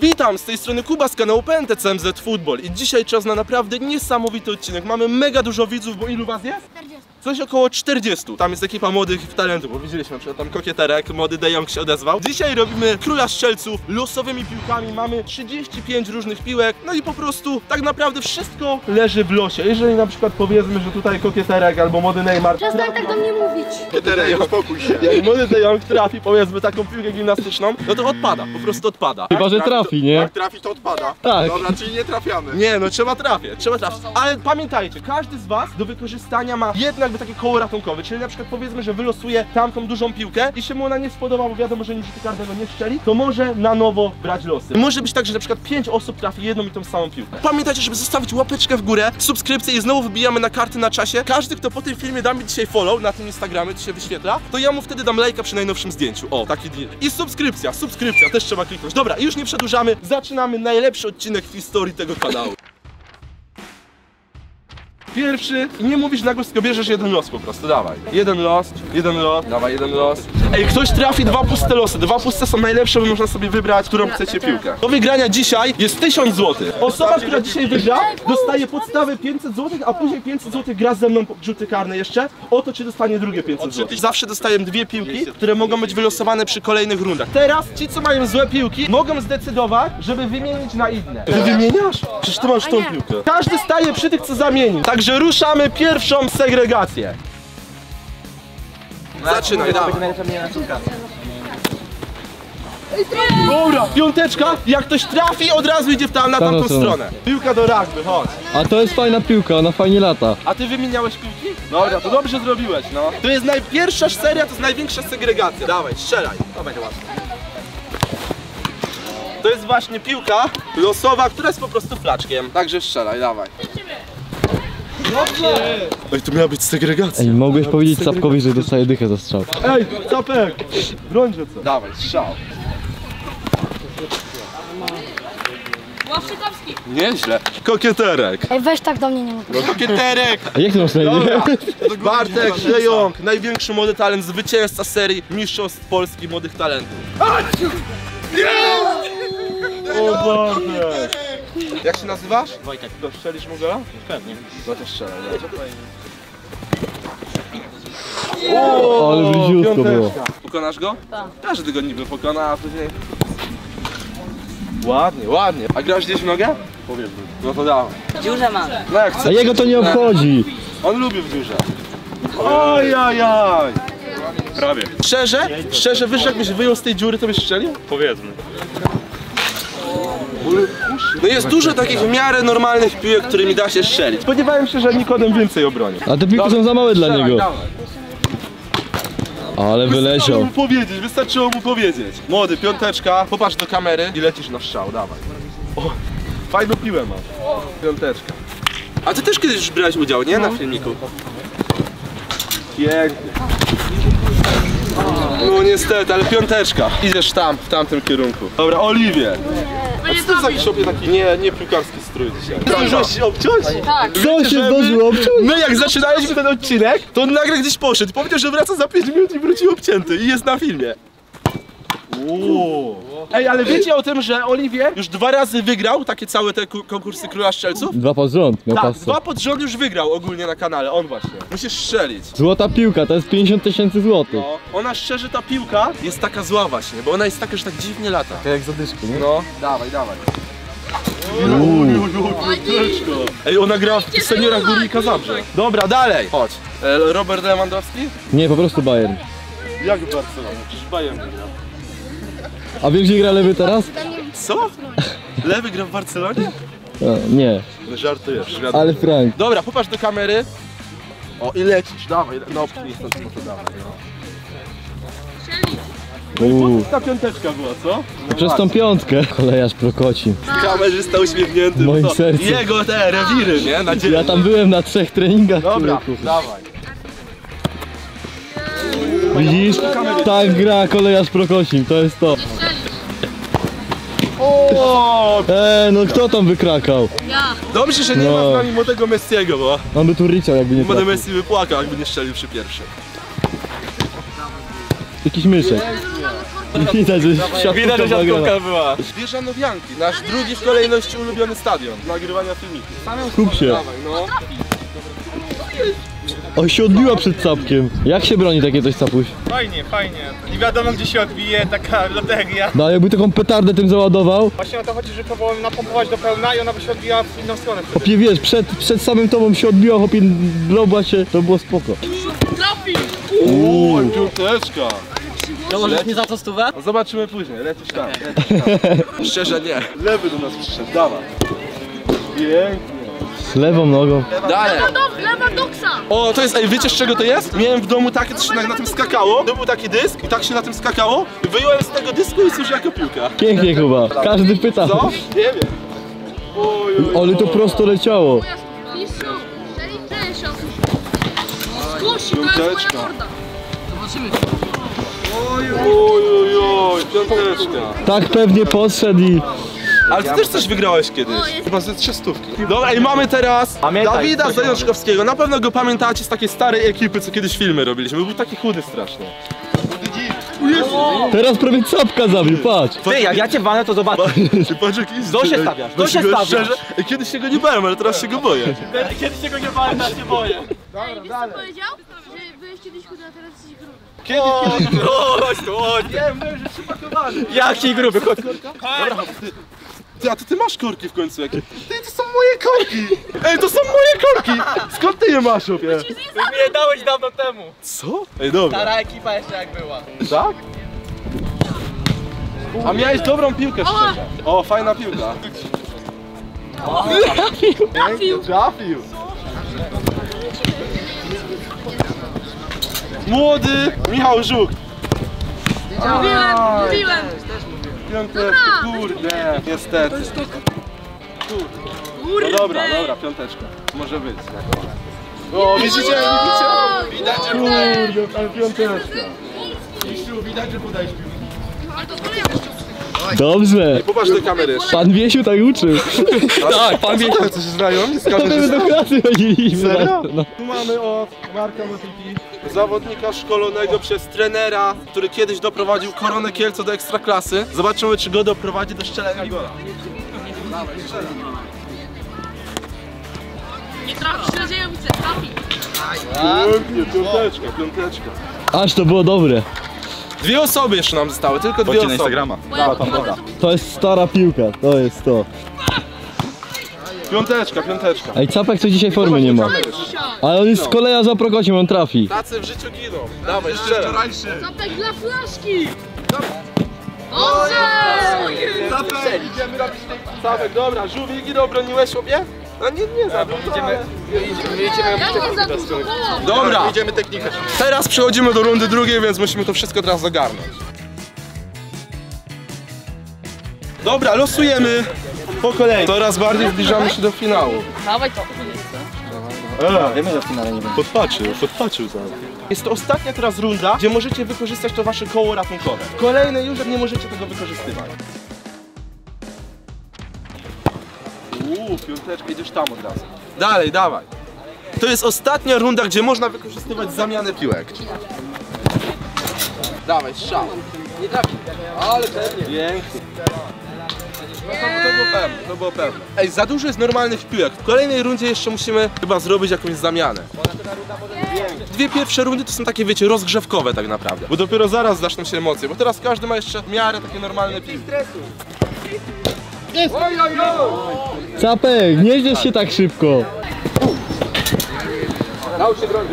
Witam, z tej strony Kuba z kanału PNTCMZ Football i dzisiaj czas na naprawdę niesamowity odcinek. Mamy mega dużo widzów, bo ilu was jest? 40. Coś około 40. Tam jest ekipa młodych talentów, bo widzieliśmy na przykład tam kokieterek, młody De Jong się odezwał. Dzisiaj robimy króla strzelców losowymi piłkami. Mamy 35 różnych piłek, no i po prostu tak naprawdę wszystko leży w losie. Jeżeli na przykład powiedzmy, że tutaj kokieterek albo młody Neymar Przestań tak do mnie mówić. Kokieterek, uspokój się. Jak młody De Jong trafi powiedzmy taką piłkę gimnastyczną, no to odpada, po prostu odpada. Chyba, że trafi, nie? Jak trafi, to odpada. Tak. Dobra, czyli nie trafiamy. Nie, no trzeba trafiać, trzeba trafić. Ale pamiętajcie, każdy z was do wykorzystania ma jedno jakby takie koło ratunkowe, czyli na przykład powiedzmy, że wylosuje tamtą dużą piłkę i się mu ona nie spodoba, bo wiadomo, że nigdy karnego nie strzeli, to może na nowo brać losy. Może być tak, że na przykład pięć osób trafi jedną i tą samą piłkę. Pamiętajcie, żeby zostawić łapeczkę w górę, subskrypcję i znowu wybijamy na karty na czasie. Każdy, kto po tym filmie da mi dzisiaj follow na tym Instagramie, to się wyświetla, to ja mu wtedy dam lajka przy najnowszym zdjęciu. O, taki deal. I subskrypcja, subskrypcja, też trzeba kliknąć. Dobra, już nie przedłużamy, zaczynamy najlepszy odcinek w historii tego kanału. Pierwszy i nie mówisz na głos, tylko bierzesz jeden los po prostu, dawaj. Jeden los, jeden los, dawaj jeden los. Ej, ktoś trafi dwa puste losy. Dwa puste są najlepsze, bo można sobie wybrać, którą chcecie piłkę. Do wygrania dzisiaj jest 1000 zł. Osoba, która dzisiaj wygra, dostaje podstawę 500 zł, a później 500 zł gra ze mną rzuty karne jeszcze. Oto czy dostanie drugie 500 zł. Zawsze dostaję dwie piłki, które mogą być wylosowane przy kolejnych rundach. Teraz ci, co mają złe piłki, mogą zdecydować, żeby wymienić na inne. Ty wymieniasz? Przecież ty masz tą piłkę. Każdy staje przy tych, co zamienił. Także ruszamy pierwszą segregację. Zaczynaj, dawaj. Dobra, piąteczka, jak ktoś trafi, od razu idzie w tam, na Tamtą tamtą stronę. stronę. Piłka do rugby, chodź. A to jest fajna piłka, ona fajnie lata. A ty wymieniałeś piłki? Dobra, to dobrze zrobiłeś, no. To jest najpierwsza seria, to jest największa segregacja. Dawaj, strzelaj. To będzie łatwe. To jest właśnie piłka losowa, która jest po prostu flaczkiem. Także strzelaj, dawaj. Ej, to miała być segregacja. Ej, mogłeś powiedzieć Sapkowi, że dostaje dychę za strzał. Ej, capek! Brońże co? Dawaj, strzał. Łowczykowski. Nieźle. Kokieterek. Ej, weź tak do mnie nie mów. No kokieterek. A jak to masz na imię? Dobra. Bartek De Jong, największy młody talent, zwycięzca serii Mistrzostw Polski Młodych Talentów. O Bartek! Jak się nazywasz? Wojtek. Dostrzelisz mu gola? Pewnie. No to strzelaj. O, Ale bliziutko było. Pokonasz go? Tak. Każdy go niby pokona, a później... Ładnie, ładnie. A grasz gdzieś w nogę? Powiedzmy. No to dawaj. Dziurze mam. No jak A chcesz. jego to nie obchodzi. On lubi w dziurze. Ojajaj! Prawie. Szczerze? Szczerze, wiesz jakbyś wyjął z tej dziury, to byś strzelił? Powiedzmy. No jest dużo takich w miarę normalnych piłek, którymi da się strzelić. Spodziewałem się, że Nikodem więcej obroni. A te piłki są za małe dla niego. Ale Wystarczyło wyleciał. mu powiedzieć, wystarczyło mu powiedzieć. Młody, piąteczka, popatrz do kamery i lecisz na strzał, dawaj. O, fajną piłę masz. Piąteczka. A ty też kiedyś już brałeś udział, nie? Na filmiku. Pięknie. No niestety, ale piąteczka. Idziesz tam, w tamtym kierunku. Dobra, Oliwie. A co to jest jakiś sobie taki nie, nie piłkarski strój dzisiaj? Zdążyłeś się obciąć? Tak. Co się zdążyło obciąć? My jak zaczynaliśmy ten odcinek, to on nagle gdzieś poszedł. Powiedział, że wraca za 5 minut i wrócił obcięty i jest na filmie. Ej, ale wiecie o tym, że Oliwie już dwa razy wygrał takie całe te ku- konkursy króla strzelców? Dwa pod rząd miał Tak, pasce. dwa pod rząd już wygrał ogólnie na kanale, on właśnie. Musisz strzelić. Złota piłka, to jest 50 tysięcy złotych. No, ona szczerze, ta piłka jest taka zła właśnie, bo ona jest taka, że tak dziwnie lata. Jak zadyszki, nie? No, dawaj, dawaj. Ej, ona gra w seniorach Górnika Zabrze. Dobra, dalej. Chodź. E, Robert Lewandowski? Nie, po prostu Bayern. Jak w Barcelonie? Przecież Bayern wygrał. A wiesz gdzie gra lewy teraz? Co? Lewy gra w Barcelonie? A, nie, No żartujesz. wiadomo. ale Frank. Dobra, popatrz do kamery. O, i lecisz, dawaj, no po to dawaj, no. Uuu. Ta piąteczka była, co? No Przez tą piątkę. Kolejarz Prokocim. Kamerzysta uśmiechnięty. W moim to sercu. Jego te rewiry, nie? Na dzień. Ja tam byłem na trzech treningach. Dobra, człowieku. dawaj. Widzisz? Tak gra kolejarz Prokocim, to jest to. O, Eee, no kto tam wykrakał? Ja. dobrze, że nie No. ma z nami młodego Messiego, bo On by tu ryczał jakby nie młody trafił. Messi wypłakał, jakby nie strzelił przy pierwszym. Jakiś myszek. Widać, że siatkówka Widać, że była grana. siatkówka była. Wieża Nowianki, nasz drugi w kolejności ulubiony stadion. do Nagrywania filmików. Kup się. Dawaj, no. O, się odbiła przed capkiem. Jak się broni takie coś capuś? Fajnie, fajnie. Nie wiadomo gdzie się odbije, taka loteria. No, jakby taką petardę tym załadował, Właśnie o to chodzi, że próbowałem napompować do pełna i ona by się odbijała w inną stronę. wtedy. Chłopie, wiesz, przed, przed samym tobą się odbiła, chłopie, blobła się, to było spoko. Uuu, piąteczka. To możesz mi za to stówę? No zobaczymy później, lecisz tam. lecisz tam. Szczerze nie. Lewy do nas przyszedł, dawaj. Pięknie. Lewą nogą. Dalej. Lewa doksa! O, to jest, ej, wiecie z czego to jest? Miałem w domu takie, to się na, na tym skakało. To był taki dysk i tak się na tym skakało. Wyjąłem z tego dysku i służy jako piłka. Pięknie chyba. Każdy pyta. Co? Nie wiem. Oj, oj, Ale to prosto leciało. To jest moja Piąteczka. morda! oj, oj, oj, piąteczka. Tak pewnie podszedł i... Ale ty też coś wygrałeś kiedyś. O. Chyba ze trzy stówki. Dobra, i mamy teraz Pamiętaj, Dawida Zajączkowskiego. Na pewno go pamiętacie z takiej starej ekipy, co kiedyś filmy robiliśmy. Był taki chudy strasznie. Teraz prawie capka zabił, patrz. Ty, jak ja cię walę, to zobacz. Patrz jaki jest Do się stawiasz, do się stawiasz. Szczerze, kiedyś się go nie bałem, ale teraz się go boję. Kiedy się go nie walę, teraz się boję. Ej, wiesz co powiedział? Że byłeś kiedyś chudy, a teraz jesteś gruby. Kiedy, kiedy? Chodź tu, chodź. Nie, mówię, że przypakowany. Jak ci gruby, chodź. Dobra, ty, ty, a to ty masz korki w końcu jakie? Ty, to są moje korki! Ej, to są moje korki! Skąd ty je masz, opie? Ty mi je dałeś dawno temu. Co? Ej, dobra. Stara ekipa jeszcze jak była. Tak? A miałeś dobrą piłkę szczerze. O, fajna piłka. Trafił! Trafił! Młody Michał Żuk. Mówiłem, mówiłem! Piąteczka, kurde, niestety. No dobra, dobra, piąteczka. Może być. O, widzicie, widzicie? Widać, że Kurde, ale piąteczka. Dobrze. Popatrz do kamery jeszcze. Pan Wiesiu tak uczył. Tak, pan wie, coś znają? Z To my do klasy chodziliśmy. Serio? No. Tu mamy od Marka Motiki, zawodnika szkolonego przez trenera, który kiedyś doprowadził Koronę Kielco do Ekstraklasy. Zobaczymy, czy go doprowadzi do strzelania gola. Nie trafisz na dziejowice, trafi! Pięknie, piąteczka, piąteczka. Aż to było dobre. Dwie osoby jeszcze nam zostały, tylko dwie osoby. Moja komanda To jest stara piłka, to jest to. Piąteczka, piąteczka. Ej, Capek co dzisiaj formy nie ma. Ale on jest z koleja za prokociem, on trafi. Tacy w życiu giną. Dawaj, strzelaj. Zapek dla flaszki! Dobrze! Stawek, dobra, żółwiki obroniłeś sobie? No nie, nie zabił. Idziemy. Ja nie za dużo, o! Dobra, idziemy technikę. Teraz przechodzimy do rundy drugiej, więc musimy to wszystko teraz zagarnąć. Dobra, losujemy po kolei. Coraz bardziej zbliżamy się do finału. Dawaj to! Wiemy, że w finale nie Podpatrzył, podpatrzył zaraz. Jest to ostatnia teraz runda, gdzie możecie wykorzystać to wasze koło ratunkowe. W kolejnej już nie możecie tego wykorzystywać. Uuu, piąteczka, idziesz tam od razu. Dalej, dawaj. To jest ostatnia runda, gdzie można wykorzystywać zamianę piłek. Dawaj, strzał. Nie trafi. Ale pewnie. Pięknie. No to, to było pewne, to było pewne. Ej, za dużo jest normalnych piłek. W kolejnej rundzie jeszcze musimy chyba zrobić jakąś zamianę. Dwie pierwsze rundy to są takie, wiecie, rozgrzewkowe tak naprawdę. Bo dopiero zaraz zaczną się emocje, bo teraz każdy ma jeszcze w miarę takie normalne piłki. Capek, nie jedziesz się tak szybko.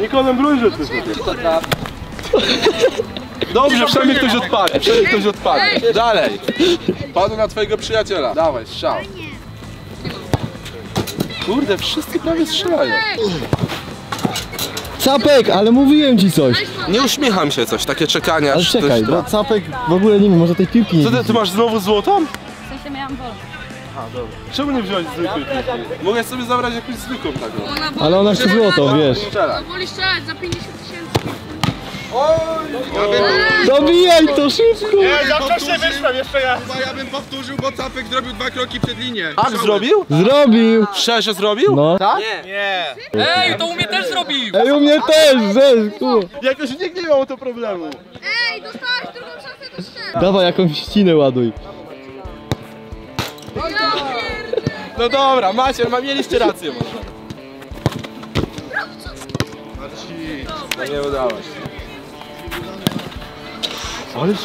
Nikodem Brunży ty Dobrze, przynajmniej ktoś odpadnie, przynajmniej ktoś odpadnie. Dalej. Padł na twojego przyjaciela. Dawaj, strzał. Kurde, wszyscy prawie strzelają. Capek, ale mówiłem ci coś. Nie uśmiecham się coś, takie czekanie Ale czekaj, ktoś bo Capek w ogóle nie wiem, może tej piłki nie Co ty, widzi. ty masz znowu złotą? Sensie miałam wolę. Czemu nie wziąć zwykłej piłki? Mogę sobie zabrać jakąś zwykłą taką. Ona Ale ona chce złotą, wiesz. Woli strzelać za 50 tysięcy. Dobijaj to szybko! Za wcześnie wyszłem, jeszcze ja. Ja bym powtórzył, bo Capek zrobił dwa kroki przed linię. Tak zrobił? Zrobił! Szczerze zrobił? No. Nie. Ej, to u mnie też zrobił! Ej, u mnie też, Rzeszku! Jakoś nikt nie miał o to problemu. Ej, dostałeś drugą szansę, to strzel! Dawaj jakąś ścinę ładuj. No dobra, macie, ma, mieliście rację może. No nie udało się.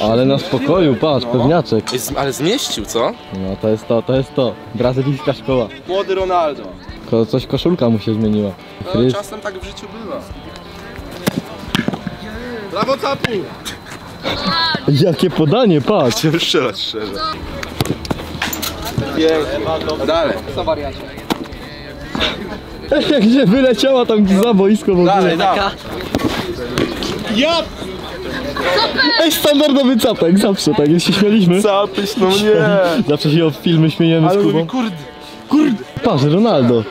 Ale na spokoju, patrz, pewniaczek. Ej, z- Ale zmieścił, co? No to jest to, to jest to. Brazylijska szkoła. Młody Ronaldo. Ko coś koszulka mu się zmieniła. No, czasem tak w życiu bywa. Brawo capu! Jakie podanie, patrz. Chciałem strzelać szczerze. Pięknie. Dalej. Jak się wyleciała tam za boisko w ogóle. Dalej, dalej. Ej, standardowy capek, zawsze tak, jak się śmialiśmy. Zapyś, no nie. Zawsze się o filmy śmiejemy Ale z Kubą. kurde. Kurde, patrz, Ronaldo.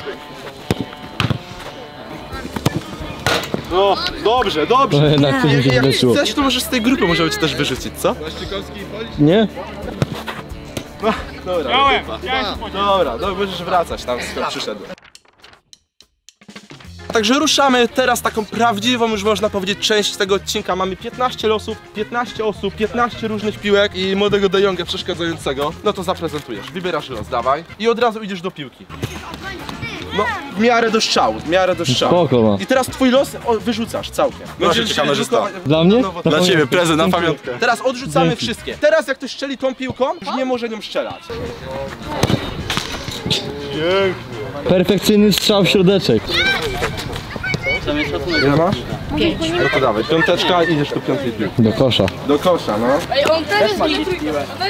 No, dobrze, No dobrze. jednak coś mi się Jak chcesz, to możesz z tej grupy możemy cię też wyrzucić, co? Błaszczykowski Dobra, Miałem, dupa. miałem Dobra, no możesz wracać tam, skąd przyszedł. Także ruszamy teraz taką prawdziwą, już można powiedzieć, część tego odcinka. Mamy 15 losów, 15 osób, 15 różnych piłek i młodego De Jonga przeszkadzającego. No to zaprezentujesz, wybierasz los, dawaj. I od razu idziesz do piłki. No, w miarę do strzału, w miarę do strzału. Spoko ma. I teraz twój los o, wyrzucasz całkiem. Proszę cię, kamerzysta. Dla mnie? No, Na pamiątkę. prezent na pamiątkę. Teraz odrzucamy Dzięki. wszystkie. Teraz jak ktoś strzeli tą piłką, już nie może nią strzelać. Perfekcyjny strzał w środeczek. Ile masz? Pięć. No to dawaj, piąteczka i idziesz do piątej piłki. Do kosza. Do kosza, no. Ej, on też jest git.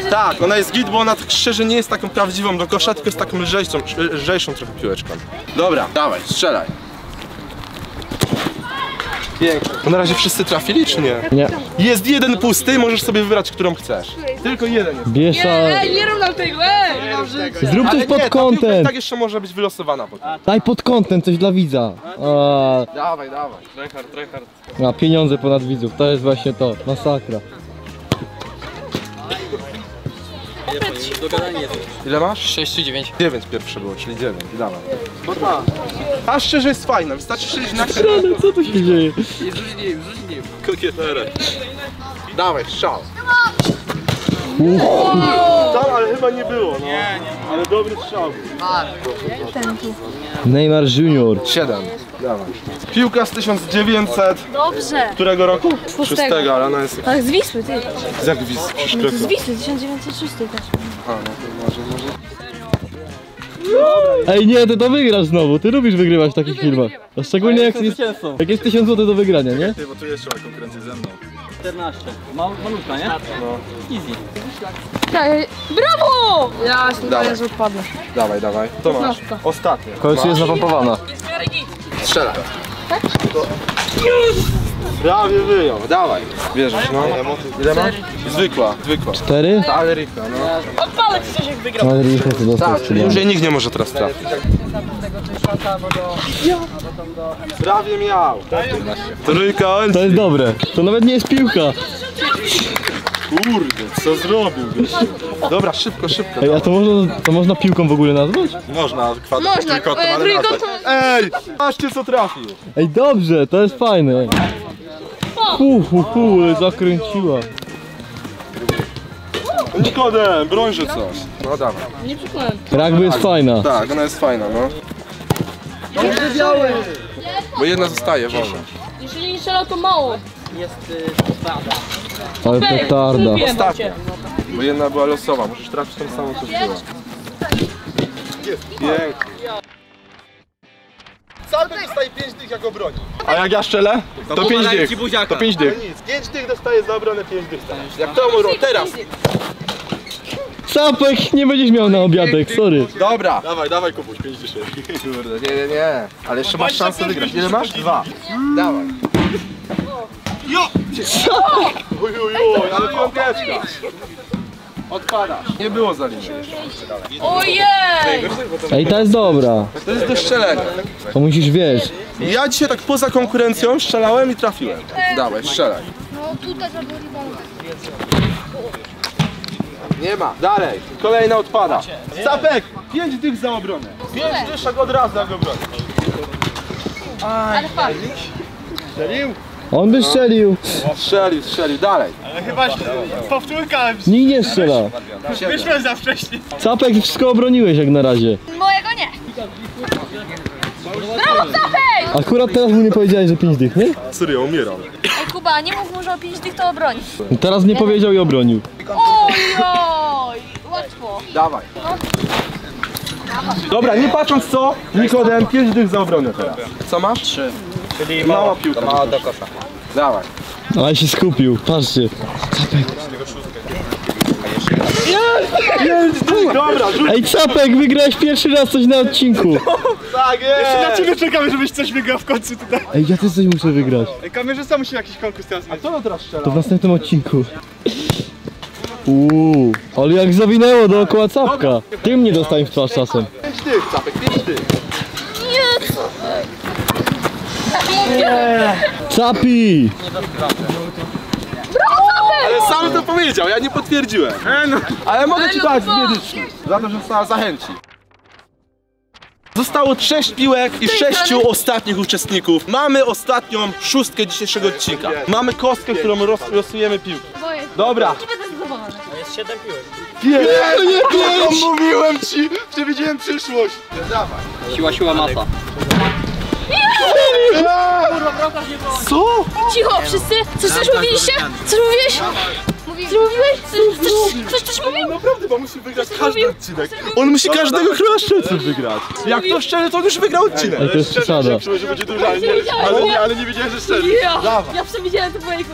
Tak, ona jest git, bo ona tak szczerze nie jest taką prawdziwą do kosza, tylko jest taką lżejszą, lżejszą trochę piłeczką. Dobra, dawaj, strzelaj. Pięknie. To na razie wszyscy trafili, czy nie? Nie. Jest jeden pusty, możesz sobie wybrać, którą chcesz. Tylko jeden jest. Bierz a... Ej, nie równał tego, ej! Zrób coś nie, pod ta piłka i kątem. tak jeszcze może być wylosowana potem. Daj pod kątem coś dla widza. A, Dawaj, dawaj. Tryhard, tryhard. a pieniądze ponad widzów, to jest właśnie to. Masakra. Ile masz? 6 czy 9? 9 pierwsze było, czyli 9. Dawaj. A szczerze jest fajna, wystarczy strzelić na krzyż. Co tu się dzieje? Kokieterę. Dawaj, strzał. Tam, ale chyba nie było, no. Ale dobry strzał. Neymar Junior. 7. Dawaj. Piłka z 1900. Dobrze. Którego roku? Szóstego. Szóstego, ale ona jest Tak, z Wisły, ty. jak wis. przecież No to z. Wisły, 1906 też. Aha, no to może, może. Ej nie, ty to wygrasz znowu, ty lubisz wygrywać w takich filmach. A szczególnie jak jest, jak jest 1000 zł do wygrania, nie? Ty, bo tu jeszcze ma konkurencję ze mną. 14. Malutka, nie? Easy. Tak, brawo! Ja się boję, że odpadnę. Dawaj, dawaj. To masz. Ostatnie. W końcu jest napompowana. Strzelaj. To- Prawie wyjął. Dawaj. Bierzesz, no. Ile masz? Zwykła, zwykła. Cztery? Ta Alerika, no. Odpalę ci coś jak wygrał. To dostał Tak, czyli już jej nikt nie może teraz trafić. Prawie miał. Trójka, To jest dobre. To nawet nie jest piłka. Kurde, co zrobił? Dobra, szybko, szybko. Ej, a to można, to można piłką w ogóle nazwać? Można, kwadrat, Można, trójkątem, e, ale trójkątem. nazwać. Ej, patrzcie co trafił. Ej, dobrze, to jest fajne. Hu, hu, hu, zakręciła. Nikodem, brońże coś. No dawaj. Nie przekonałem. Rugby jest fajna. Tak, ona jest fajna, no. Bo jedna zostaje wolna. Jeżeli nie strzelał, to mało. Ale petarda. Ostatnia. Bo jedna była losowa, musisz trafić tą samą co była. Pięknie. Salby dostaje 5 dych jak obroni. A jak ja szczelę? To 5 dych. To 5 dych. Ale nic, 5 dych dostaje za obronę, 5 dych. Jak to obrą, teraz. Sapek nie będziesz miał na obiadek, sorry. Dobra. Dawaj, dawaj kupuś, 5 dyszek. Kurde, nie, nie, nie. Ale jeszcze masz szansę wygrać. Ile masz? Dwa. Dawaj. Jo! Uj, uj, uj, ale piąteczka. Odpadasz. Nie było za linią. Ojej! Ej, ta jest dobra. To jest do strzelenia. To musisz, wiesz, Ja dzisiaj tak poza konkurencją strzelałem i trafiłem. Dawaj, strzelaj. No tutaj za. Nie ma. Dalej. Kolejna odpada. Sapek! Pięć dych za obronę. Pięć dyszek od razu jak obronę. Ale fakt. Strzelił? On by strzelił. Strzelił, strzelił, dalej. Ale chyba powtórka, Nikt nie strzela. wyszłem za wcześnie. Capek wszystko obroniłeś jak na razie. Mojego nie. Brawo, Zapej! Akurat teraz mu nie powiedziałeś, że 5 dych, nie? Serio, umieram. Ej, Kuba, nie mów mu, że o 5 tych to obroni. Teraz nie powiedział i obronił. Oj, oj, łatwo. Dawaj. Dobra, nie patrząc co, Nikodem, 5 dych za obronę teraz. Co masz? 3. Czyli mała piłka. Mała do kosza. Dawaj. Ale się skupił, patrzcie. Dobra, rzuć. Ej, Capek, wygrałeś pierwszy raz coś na odcinku. Tak Na jest. ciebie czekamy, żebyś coś wygrał w końcu tutaj. Ej, ja też coś muszę wygrać. Ej, Kamerzysta musi jakiś konkurs teraz mieć. Co to teraz strzela? To w następnym odcinku. Uuu, ale jak zawinęło dookoła Capka. Ty mnie dostałem w twarz czasem. 5 dych, Capek, 5 dych. Capi! Ale sam to powiedział, ja nie potwierdziłem. Ale mogę ci dać dyszki. Za to, że została zachęci. Zostało 6 piłek i 6 ostatnich uczestników. Mamy ostatnią szóstkę dzisiejszego odcinka. Mamy kostkę, którą roz, losujemy piłki. Dobra. Nie będę zadowolony. Nie, nie, nie, mówiłem ci, przewidziałem przyszłość. Siła, siła, masa. Co? Cicho, wszyscy. Coś też mówiliście? Coś mówiłeś? Co mówiłeś? Coś, coś, coś mówił? Naprawdę, bo musi wygrać każdy odcinek. On musi każdego chyba szczelców wygrać. Jak to szczelny, to on już wygrał odcinek. Ej, to jest przesada. że będzie dużo, ale nie, ale nie- ale nie wiedziałem, że szczeli. Ja, ja przewidziałem to mojego.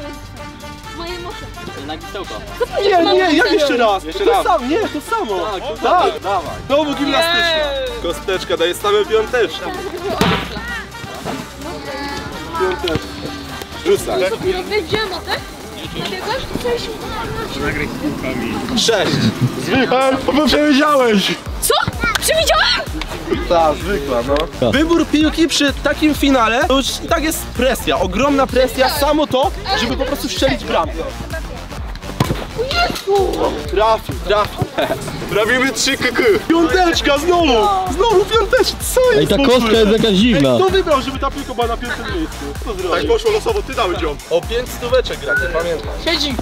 Moje emocje. Nie, nie, jak jeszcze raz? Jeszcze to samo, nie, to samo. Tak, dawaj. Znowu gimnastyczna. Kosteczka daje same piąteczki. Wziąłem o tak? Sześć. Zwykle, bo przewidziałeś. Co? Przewidziałem? Tak, zwykła, no. Wybór piłki przy takim finale to już i tak jest presja, ogromna presja, samo to, żeby po prostu strzelić bramkę. Trafił, trafił. Robimy trzy kuku. Piąteczka znowu! Znowu piąteczka, co jest? Ej, ta w ogóle? kostka jest jakaś Ej, dziwna. kto wybrał, żeby ta piłka była na piątym miejscu? Co zrobił? Tak poszło losowo, ty dałeś ją. O pięć stóweczek gra, nie pamiętam. Siedzi.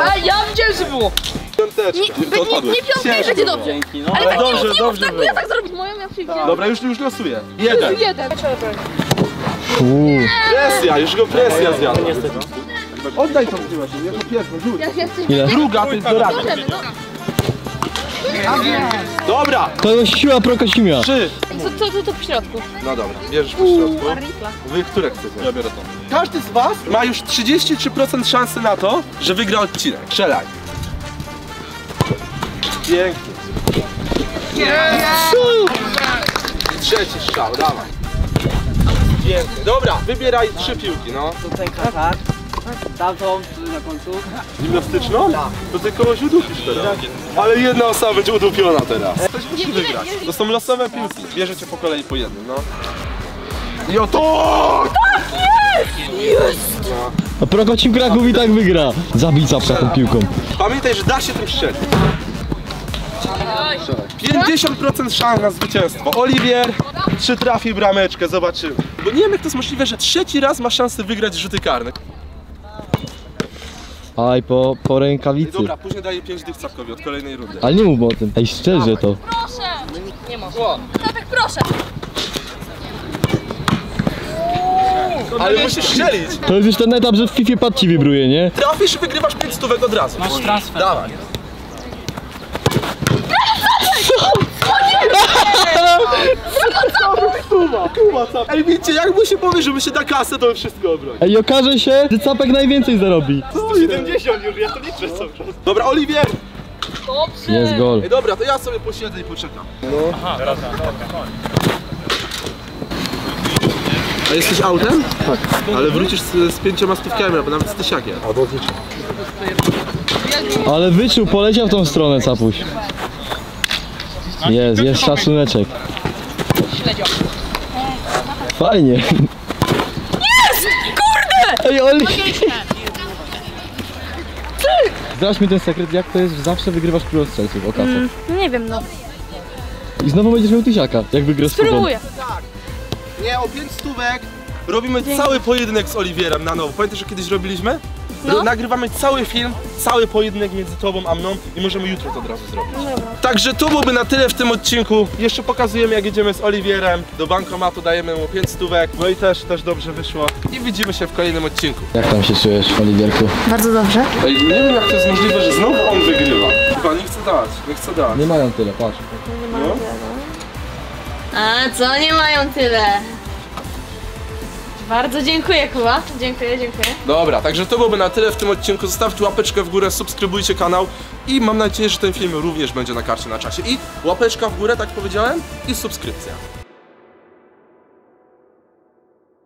A ja widziałem, że było. Piąteczka. Nie, nie, nie piątej będzie dobrze. Dzięki, no. Ale tak dobrze, nie nie mów, dobrze tak, bo ja tak zrobić. Moją ja. Dobra, już, już losuję. Jeden. Jeden. Uuu. Presja, już go presja zjadła. Oddaj tą piłę, jako pierwszą, rzuć. Się. Ile? Druga to jest do rady. No. Dobra, To jest siła Prokosimia. trzy. Co, co, co, to w środku? No dobra, bierzesz po środku. Wy które chcecie? Ja biorę to. Każdy z was ma już 33% szansy na to, że wygra odcinek. Strzelaj. Pięknie. Trzeci strzał, dawaj. Pięknie. Dobra, wybieraj trzy piłki, no. Tutaj tak. Tamtą na końcu. Gimnastyczną? To ty kogoś udupisz teraz. Ale jedna osoba będzie udupiona teraz. Ktoś musi wygrać. To są losowe piłki. Bierzecie po kolei po jednym, no. I oto! A Prokocim Kraków i tak wygra. Zabij Capka tą piłką. Pamiętaj, że da się tym strzelić. 50% szans na zwycięstwo. Oliwier, czy trafi brameczkę, zobaczymy. Bo nie wiem jak to jest możliwe, że trzeci raz ma szansę wygrać rzuty karne. Aj, po, po rękawicy. dobra, później daję 5 dych od kolejnej rundy. Ale nie mów o tym. Ej, szczerze to. Proszę. Nie ma. Tak, proszę. Ale musisz strzelić. To jest już ten etap, że w FIFA pad ci wibruje, nie? Trafisz i wygrywasz 5 stówek od razu. Masz transfer. Dawaj. Kuba, co? Ej, widzicie, jak mu się powie, że my się da kasę, to wszystko obroni. Ej, okaże się, że Capek najwięcej zarobi. 170 już, ja to liczę cały czas. Dobra, Oliwier! Dobrze. Jest gol. Ej, dobra, to ja sobie posiedzę i poczekam. No. A jesteś autem? Tak. Ale wrócisz z, z pięcioma stówkami, albo nawet z tysiakiem. Albo odliczę. Ale wyczuł, poleciał w tą stronę Capuś. Jest, jest szacuneczek. Fajnie. Jest! Kurde! Ej, Oli! Zdradź mi ten sekret, jak to jest, że zawsze wygrywasz król strzelców o kasę. No nie wiem, no. I znowu będziesz miał tysiaka, jak wygrasz. Spróbuję. Nie, o pięć stówek robimy cały pojedynek z Oliwierem na nowo. Pamiętasz, że kiedyś robiliśmy? No. Nagrywamy cały film, cały pojedynek między tobą a mną i możemy jutro to od razu zrobić. Także to byłoby na tyle w tym odcinku. Jeszcze pokazujemy jak jedziemy z Oliwierem. Do bankomatu dajemy mu 5 stówek. No i też, też dobrze wyszło. I widzimy się w kolejnym odcinku. Jak tam się czujesz, Oliwierku? Bardzo dobrze. Ej, nie wiem jak to jest możliwe, że znowu on wygrywa. Chyba nie chce dać, nie chce dać. Nie mają tyle, patrz. No. A co, nie mają tyle. Bardzo dziękuję, Kuba. Dziękuję, dziękuję. Dobra, także to byłoby na tyle w tym odcinku. Zostawcie łapeczkę w górę, subskrybujcie kanał i mam nadzieję, że ten film również będzie na karcie na czasie. I łapeczka w górę, tak powiedziałem, i subskrypcja.